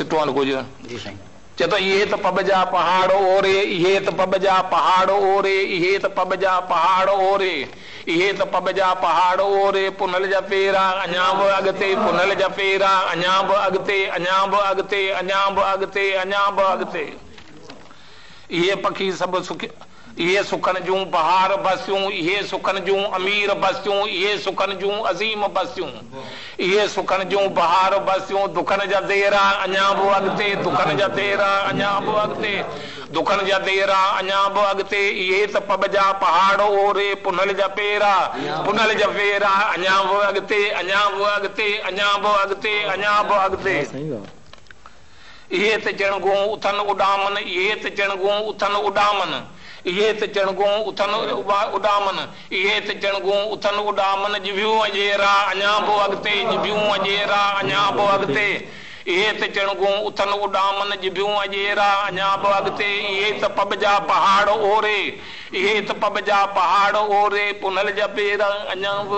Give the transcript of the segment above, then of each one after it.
ಸಿಟ್ಟುವನ್ನು ಕೂಜು चतो ये तो जा पहाड़ ओरे ये तो जा पहाड़ ओरे ये तो जा पहाड़ ओरे ये तो जा पहाड़ ओरे पुनल जा पेरा अन्याम अगते पुनल जा पेरा अन्याम अगते अन्याम अगते अन्याम अगते अन्याम अगते ये पक्षी सब सुखी इहे जूं बहार बसियूं इहे सुखनि जूं इहे सुखनि जूं इहे बसियूं दुखनि जा अॻिते दुखनि जा अॻिते दुखनि जा जा आहे अञा इहे त जा पहाड़ इहे पहाड़ ओड़े जा पेर अञा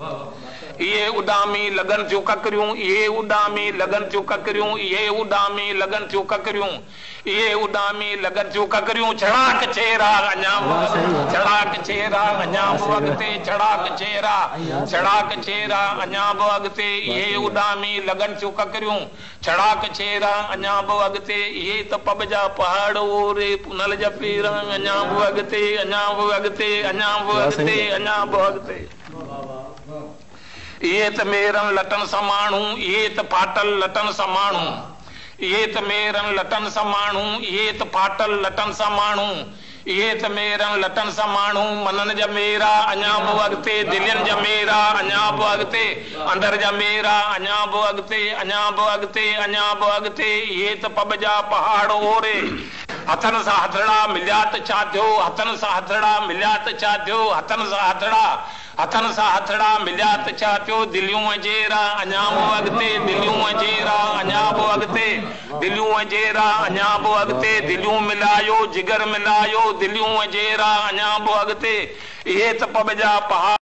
इहे उॾामी लॻनि थियूं ककरियूं इहे उॾामी लॻनि थियूं ककरियूं इहे उॾामी लॻनि थियूं ककरियूं इहे उॾामी लॻनि थियूं ककरियूं छड़ाक चेहरा अञा छड़ाक चेहरा अञा बि अॻिते छड़ाक चेहरा छड़ाक चेहरा अञा बि अॻिते इहे उॾामी लॻनि थियूं ककरियूं छड़ाक चेहरा अञा बि पहाड़ ओरे पुनल जा पेर अञा बि अॻिते अञा बि इहे त मेरनि लटनि सां माण्हू इहे त फाटल लटनि सां माण्हू इहे त मेरनि लटनि सां माण्हू इहे त फाटल लटनि सां माण्हू इहे त मेरनि लटनि सां माण्हू मननि जा मेरा अञा बि अॻिते दिलियुनि जा मेरा अञा बि अॻिते अंदरि जा मेरा अञा बि अॻिते अञा बि अॻिते अञा बि अॻिते इहे त पब जा पहाड़ ओरे हथनि सां हथड़ा मिलिया त छा थियो हथनि सां हथड़ा मिलिया त छा थियो हथनि सां हथड़ा हथनि सां हथड़ा मिलिया त छा पियो दिलियूं वजे अञा बि अॻिते दिलियूं वजे अञा बि अॻिते दिलियूं वजे अञा बि अॻिते दिलियूं मिलायो जिगर मिलायो दिलियूं वजे अञा बि अॻिते इहे तपब जा पहाड़